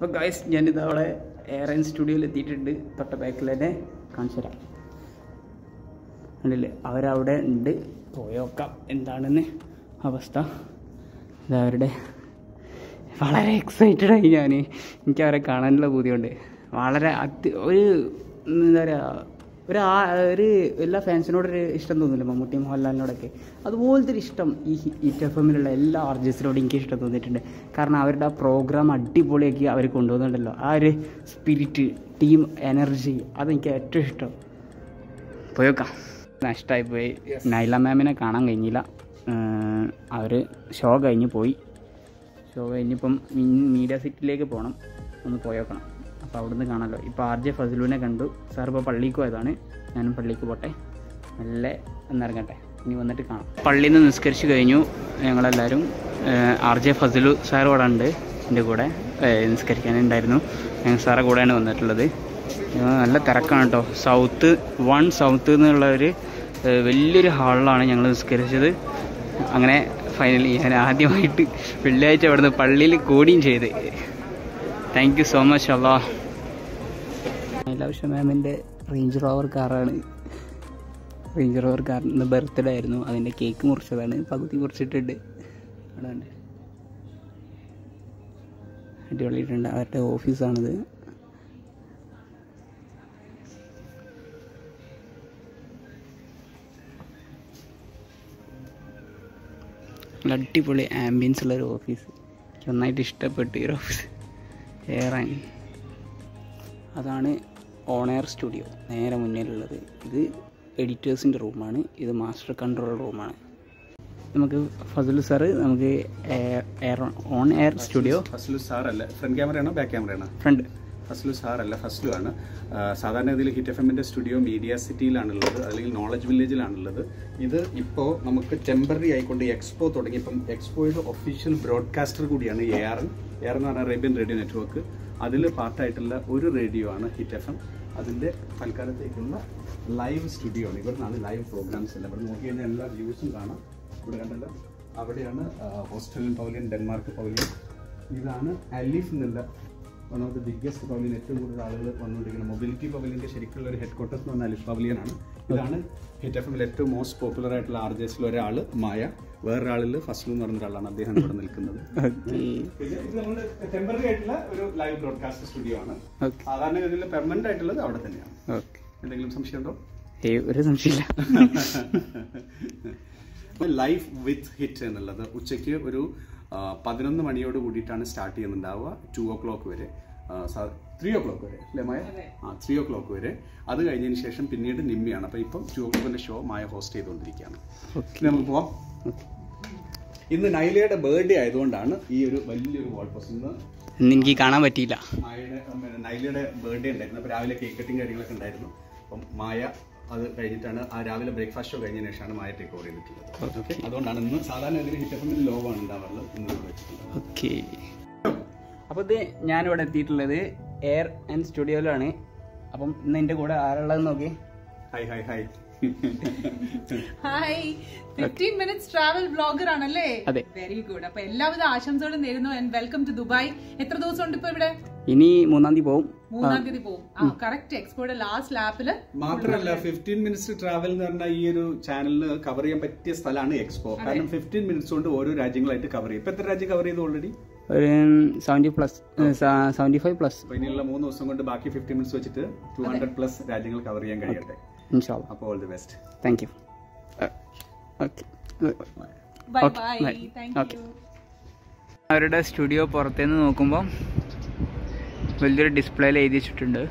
അപ്പോൾ ഗൈസ് ഞാനിത് അവിടെ എയർലൈൻ സ്റ്റുഡിയോയിൽ എത്തിയിട്ടുണ്ട്. തൊട്ട ബാക്കിൽ തന്നെ കാണിച്ചു തരാം കണ്ടില്ലേ? അവരവിടെ ഉണ്ട്. പോയോക്കാം എന്താണെന്ന് അവസ്ഥ. ഇത് അവരുടെ വളരെ എക്സൈറ്റഡ് ആയി ഞാൻ എനിക്ക് അവരെ കാണാനുള്ള ബുദ്ധിയുണ്ട് വളരെ അത്യ ഒരു എന്താ പറയുക ഒരു ആ ഒരു എല്ലാ ഫാൻസിനോടൊരു ഇഷ്ടം തോന്നില്ല മമ്മൂട്ടി മോഹൻലാലിനോടൊക്കെ. അതുപോലത്തെ ഒരു ഇഷ്ടം ഈ ഹിറ്റ് എഫ് എമ്മിലുള്ള എല്ലാ ആർജിസ്റ്റിനോടും എനിക്ക് ഇഷ്ടം തോന്നിയിട്ടുണ്ട്. കാരണം അവരുടെ ആ പ്രോഗ്രാം അടിപൊളിയാക്കി അവർ കൊണ്ടുപോകുന്നുണ്ടല്ലോ ആ ഒരു സ്പിരിറ്റ് ടീം എനർജി അതെനിക്ക് ഏറ്റവും ഇഷ്ടം. പോയോക്കാം. നഷ്ടമായി പോയി. നൈല മാമിനെ കാണാൻ കഴിഞ്ഞില്ല. അവർ ഷോ കഴിഞ്ഞ് പോയി. ഷോ കഴിഞ്ഞിപ്പം മീഡിയ സിറ്റിയിലേക്ക് പോകണം ഒന്ന് പോയേക്കണം. അപ്പോൾ അവിടുന്ന് കാണാമല്ലോ ഇപ്പോൾ ആർ ജെ ഫസലുവിനെ കണ്ടു. സാർ ഇപ്പോൾ പള്ളിക്ക് പോയതാണ്. ഞാനും പള്ളിക്ക് പോട്ടെ. നല്ല ഒന്നിറങ്ങട്ടെ ഇനി വന്നിട്ട് കാണാം. പള്ളിയിൽ നിന്ന് നിസ്കരിച്ച് കഴിഞ്ഞു. ഞങ്ങളെല്ലാവരും ആർ ജെ ഫസലു സാർ ഇവിടെ ഉണ്ട്. എന്റെ കൂടെ നിസ്കരിക്കാനുണ്ടായിരുന്നു. ഞങ്ങൾ സാറെ കൂടെയാണ് വന്നിട്ടുള്ളത്. നല്ല തിരക്കാണ് കേട്ടോ. സൗത്ത് വൺ സൗത്ത് എന്നുള്ള ഒരു വലിയൊരു ഹാളിലാണ് ഞങ്ങൾ നിസ്കരിച്ചത്. അങ്ങനെ ഫൈനലി ഞാൻ ആദ്യമായിട്ട് വെള്ളിയാഴ്ച അവിടുന്ന് പള്ളിയിൽ കൂടിയും ചെയ്ത്. താങ്ക് യു സോ മച്ച് അല്ലോ ലവശ്യ മാമിന്റെ റേഞ്ച് റോവർ കാറാണ് റേഞ്ച് റോവർ കാറിന് ബർത്ത്ഡേ ആയിരുന്നു. അതിന്റെ കേക്ക് മുറിച്ചതാണ്. പകുതി മുറിച്ചിട്ടുണ്ട്. അവിടെ അടിപൊളിയിട്ടുണ്ട് അവരുടെ ഓഫീസാണിത് അടിപൊളി ആംബിയൻസ് ഉള്ള ഒരു ഓഫീസ് നന്നായിട്ട് ഇഷ്ടപ്പെട്ടു ഈ ഓഫീസ് ഏറാൻ അതാണ് ഓൺ എയർ സ്റ്റുഡിയോ നേരെ മുന്നിലുള്ളത്. ഇത് എഡിറ്റേഴ്സിന്റെ റൂമാണ് ഇത് മാസ്റ്റർ കൺട്രോൾ റൂമാണ് നമുക്ക് ഫസൽ സാറ് നമുക്ക് ഓൺ എയർ സ്റ്റുഡിയോ ഫസൽ സാറല്ല? ഫ്രണ്ട് ക്യാമറയാണോ ബാക്ക് ക്യാമറയാണോ ഫ്രണ്ട് ഫസ്ലു സാറല്ല ഫസ്ലു ആണ് സാധാരണഗതിയിൽ ഹിറ്റ് എഫ് എമ്മിന്റെ സ്റ്റുഡിയോ മീഡിയ സിറ്റിയിലാണുള്ളത് അല്ലെങ്കിൽ നോളജ് വില്ലേജിലാണുള്ളത് ഇത് ഇപ്പോൾ നമുക്ക് ടെമ്പററി ആയിക്കൊണ്ട് എക്സ്പോ തുടങ്ങി. ഇപ്പം എക്സ്പോയുടെ ഒഫീഷ്യൽ ബ്രോഡ്കാസ്റ്റർ കൂടിയാണ് A R N A R എന്ന് പറഞ്ഞാൽ അറേബ്യൻ റേഡിയോ നെറ്റ്വർക്ക് അതിൽ പാർട്ടായിട്ടുള്ള ഒരു റേഡിയോ ആണ് ഹിറ്റ് എഫ് എം അതിന്റെ തൽക്കാലത്തേക്കുള്ള ലൈവ് സ്റ്റുഡിയോ ആണ്. ഇവിടെ നിന്നാണ് ലൈവ് പ്രോഗ്രാംസ് എല്ലാം ഇവിടെ നോക്കി കഴിഞ്ഞാൽ എല്ലാ വ്യൂസും കാണാം. ഇവിടെ കണ്ടല്ലോ അവിടെയാണ് ഓസ്ട്രേലിയൻ പൗലിയൻ ഡെൻമാർക്ക് പൗലിയൻ. ഇതാണ് അലിഫ് എന്നുള്ള one of the biggest pavilion ഏറ്റവും കൂടുതൽ ആളുകൾ വന്നുകൊണ്ടിരിക്കുന്നത്. മൊബിലിറ്റി പവലിയന്റെ ശരിക്കുള്ള ഒരു ഹെഡ് ക്വാർട്ടേഴ്സ് എന്ന് പറഞ്ഞാൽ അലിഫ് പവലിയനാണ് ഇതാണ് ഹിറ്റ് എഫ് എമ്മിൽ ഏറ്റവും മോസ്റ്റ് പോപ്പുലർ ആയിട്ടുള്ള ആർ ജെ എസിൽ ഒരാൾ മായ. വേറൊരാളിൽ ഫസ്ലു എന്ന് പറഞ്ഞ ഒരാളാണ് അദ്ദേഹം ഇവിടെ നിൽക്കുന്നത്. ഇത് ടെമ്പററി ആയിട്ടുള്ള ഒരു ലൈവ് ബ്രോഡ്കാസ്റ്റ് സ്റ്റുഡിയോ ആണ്. സാധാരണ ഗതിയിൽ പെർമനന്റ് ആയിട്ടുള്ളത് അവിടെ തന്നെയാണ്. എന്തെങ്കിലും സംശയമുണ്ടോ ഒരു സംശയമില്ല. ലൈഫ് വിത്ത് ഹിറ്റ് എന്നുള്ളത് ഉച്ചയ്ക്ക് ഒരു പതിനൊന്ന് മണിയോട് കൂടിയിട്ടാണ് സ്റ്റാർട്ട് ചെയ്യുന്നുണ്ടാവുക. ടു ഓ ക്ലോക്ക് വരെ ത്രീ ഓ ക്ലോക്ക് വരെ അല്ലേ മായ? ആ ത്രീ ഓ ക്ലോക്ക് വരെ. അത് കഴിഞ്ഞതിന് ശേഷം പിന്നീട് നിമ്മിയാണ്. അപ്പോൾ ഇപ്പം ടു ഓ ക്ലോക്കിന്റെ ഷോ മായ ഹോസ്റ്റ് ചെയ്തുകൊണ്ടിരിക്കുകയാണ്. നമുക്ക് പോവാം. ഇന്ന് നൈലയുടെ ബർത്ത്ഡേ ആയതുകൊണ്ടാണ് ഈ ഒരു വലിയൊരു വാൾ പോസ്റ്റ് എനിക്ക് കാണാൻ പറ്റിയില്ല. മായയുടെ നൈലയുടെ ബർത്ത്ഡേ ഉണ്ടായിരുന്നു. അപ്പോൾ രാവിലെ കേക്ക് കട്ടിങ് കാര്യങ്ങളൊക്കെ ഉണ്ടായിരുന്നു. അപ്പം മായ അത് കഴിഞ്ഞിട്ടാണ് ആ രാവിലെ ബ്രേക്ക്ഫാസ്റ്റ് ഷോ കഴിഞ്ഞ ശേഷമാണ് മായ ടേക്ക് ഓവർ ചെയ്തിട്ടുള്ളത്. ഓക്കെ അതുകൊണ്ടാണ് ഇന്ന് സാധാരണ ഇതിന് ഹിറ്റപ്പിന്റെ ആണ് ഉണ്ടാവാറുള്ളത് ഇന്ന് വെച്ചിട്ടുള്ളത്. ഓക്കെ അപ്പോൾ ഇത് ഞാനിവിടെ എത്തിയിട്ടുള്ളത് എയർ ആൻഡ് സ്റ്റുഡിയോയിലാണ് അപ്പം ഇന്ന് എന്റെ കൂടെ ആരുള്ളതെന്ന് നോക്കി hi hi hi hi fifteen minutes travel blogger ആണല്ലേ? വെരി ഗുഡ് അപ്പൊ എല്ലാവിധ ആശംസകളും നേരുന്നു ആൻഡ് വെൽക്കം ടു ദുബായ് എത്ര ദിവസം ഉണ്ട് ഇപ്പൊ ഇവിടെ? ഇനി മൂന്നാം തീയതി പോകും മൂന്നാം തീയതി പോകും ആ കറക്റ്റ് എക്സ്പോയുടെ ലാസ്റ്റ് ലാപ്പിൽ മാത്രമല്ല ഫിഫ്റ്റീൻ മിനിറ്റ്സ് ട്രാവൽ എന്ന് പറഞ്ഞാൽ ഈ ഒരു ചാനലിന് കവർ ചെയ്യാൻ പറ്റിയ സ്ഥലമാണ് എക്സ്പോ കാരണം ഫിഫ്റ്റീൻ മിനിറ്റ്സ് കൊണ്ട് ഓരോ രാജ്യങ്ങളായിട്ട് കവർ ചെയ്യും. ഇപ്പൊ എത്ര രാജ്യം കവർ ചെയ്തു ഓൾറെഡി ഒരു seventy plus seventy five plus ഇനിയുള്ള മൂന്ന് ദിവസം കൊണ്ട് ബാക്കി ഫിഫ്റ്റി മിനിറ്റ്സ് വെച്ചിട്ട് ടു ഹൺഡ്രഡ് പ്ലസ് രാജ്യങ്ങൾ കവർ ചെയ്യാൻ കഴിയട്ടെ. ഇൻഷാല്ല അപ്പോൾ all the best. Thank you okay അവരുടെ സ്റ്റുഡിയോ പുറത്തേന്ന് നോക്കുമ്പോൾ വലിയൊരു ഡിസ്പ്ലേയിൽ എഴുതി വെച്ചിട്ടുണ്ട്